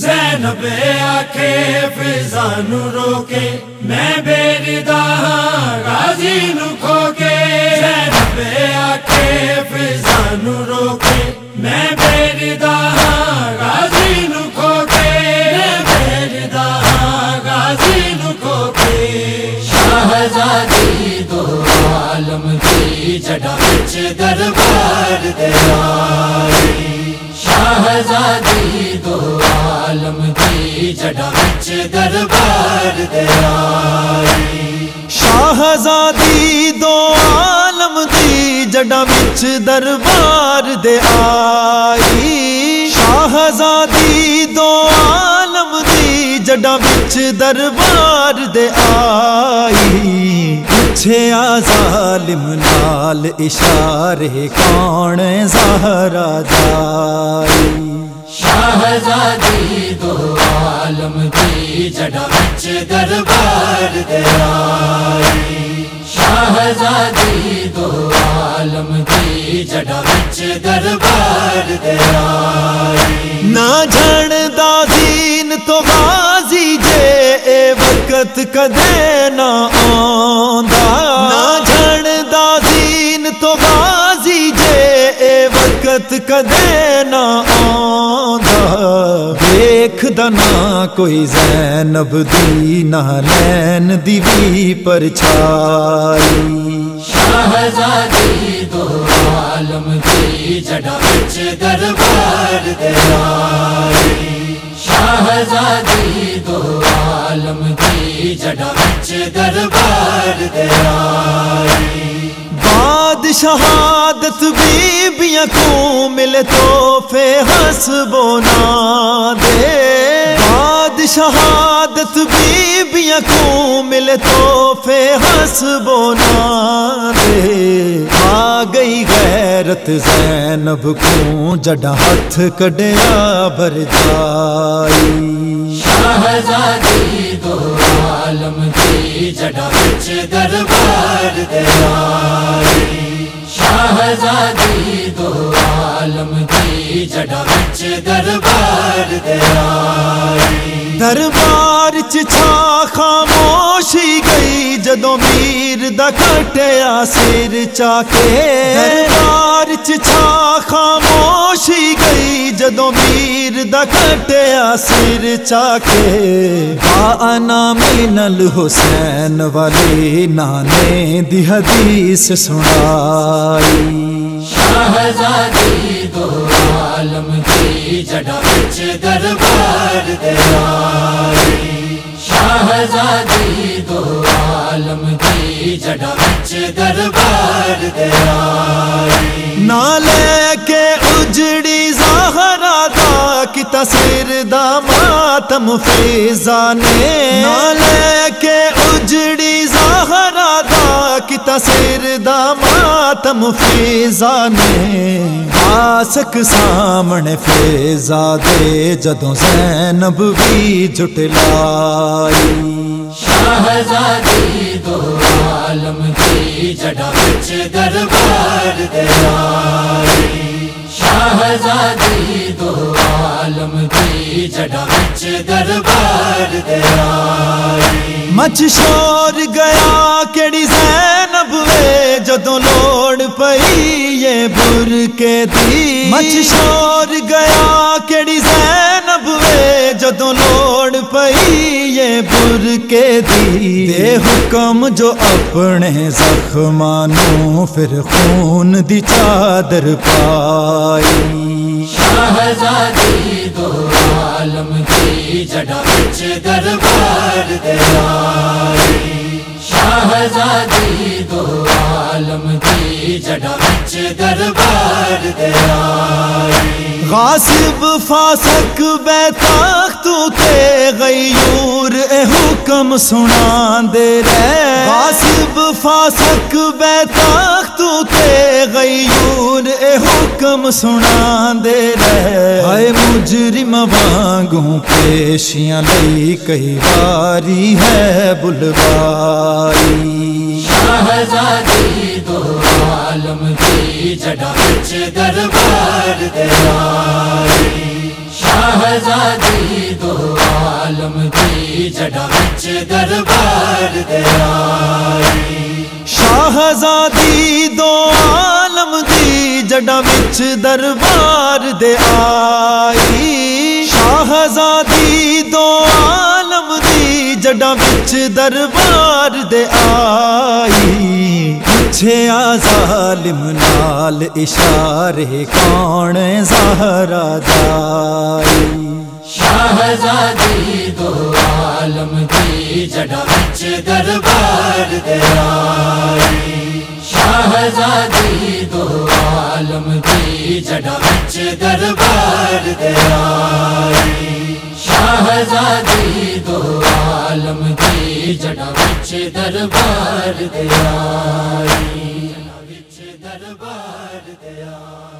जैनब आखे फिजानु रोके मैं बेरिदा गाजी नु खोके जैनब आखे फिजानु रोके मैं बेरिदा गाजी नु खोके मैं बेरिदा गाजी नु खोके शाहजादी दो आलम दी जड़ा बिच दरबार दे बिच दरबार दे आई शाहजादी दो आलम दी जड़ा विच दरबार दे आई शाहजादी दो आलम दी जड़ा विच दरबार दे आई छे आजालिम नाल इशारे कौन जहरा जाई शाहजादी दो आलम दी जड़ा बिच दरबार दे आई शाहजादी दो आलम दी जड़ा बिच दरबार दे आई ना झणदा दीन तो गाजी जे ए वक्त कदे ना आंदा ना झणदा दीन तो गाजी जे ए वक्त कदे ना आंदा देखदा ना कोई जैनब दी ना नैन दी भी परछाई शाहजादी दो आलम दी जड़ा बिच दरबार दे आई शाहजादी दो आलम दी जड़ा बिच दरबार दे आई बाद शहादत बीबियाँ को मिले तो फे हसबो ना दे? बाद शहादत बीबियाँ को मिले तो फे हसबो ना दे? आ गई गैरत जैनब को जड़ा हथ कड़िया भर जाई जड़ा दरबार दे शाहजादी दो आलम दी जड़ा बिच दरबार दे आई दरबार च छा खामोशी गई जदों मीर दा कटया सिर चाके। दरबार च छा खामोशी जदों मीर दा कटया सिर चाके आना मिनल हुसैन वाले नाने दी हदीस सुनाई। शाहजादी दो आलम दी जड़ा दरबार दे शाहजादी दो आलम दी जड़ा दरबार दे आई। ना लेके उजड़ी कि तस्वीर दा मातम फिजा ने ना लेके उजड़ी जहरा दा कि तस्वीर दा मातम फिजा ने। आसक सामने फिजा दे, जदों जैनब भी जुटलाई शाहजादी दो आलम दी जड़ा बिच दरबार दे आई। शाहजादी दो आलम दी दरबार मच शोर गया केड़ी जैनब वे, जदों लोड़ पई ये बुर के दी। मच शोर गया केड़ी जैनब वे, जदों लोड़ पई ये बुर के दी। दे हुक्म जो अपने जख्मानों, फिर खून दी चादर पाई। शाहजादी दो आलम दी जड़ा बिच दरबार दे आई। शाहजादी दो आलम दी जड़ा बिच दरबार दे आई। गासिब फासक बैताख्तू ते गयूर ए हुक्म सुना दे रे गासिब फासक बैताख्तू ते गयूर ए हुक्म सुना दे हाय मुजरिम वांगू पेशियाँ लई कई बारी है बुलवाई दरबार दे ਸ਼ਾਹਜ਼ਾਦੀ ਦੋ ਆਲਮ ਦੀ ਜੜਾ ਵਿੱਚ ਦਰਬਾਰ ਦੇ ਆਈ। ਸ਼ਾਹਜ਼ਾਦੀ ਦੋ ਆਲਮ ਦੀ ਜੜਾ ਵਿੱਚ ਦਰਬਾਰ ਦੇ ਵਿੱਚ ਦਰਬਾਰ ਦੇ ਆਈ। ਪੁੱਛਿਆ ਜ਼ਾਲਿਮ ਨਾਲ ਇਸ਼ਾਰੇ ਕੌਣ ਜ਼ਹਰਾ ਦਾਈ? ਸ਼ਾਹਜ਼ਾਦੀ ਦੋ ਆਲਮ ਦੀ ਜੜਾ ਵਿੱਚ ਦਰਬਾਰ ਦੇ ਆਈ। ਸ਼ਾਹਜ਼ਾਦੀ ਦੋ ਆਲਮ ਦੀ ਜੜਾ ਵਿੱਚ ਦਰਬਾਰ ਵਿੱਚ ਜਣਾ ਵਿੱਚ ਦਰਬਾਰ ਦੇ ਆਈ। ਵਿੱਚ ਦਰਬਾਰ ਦੇ ਆਈ।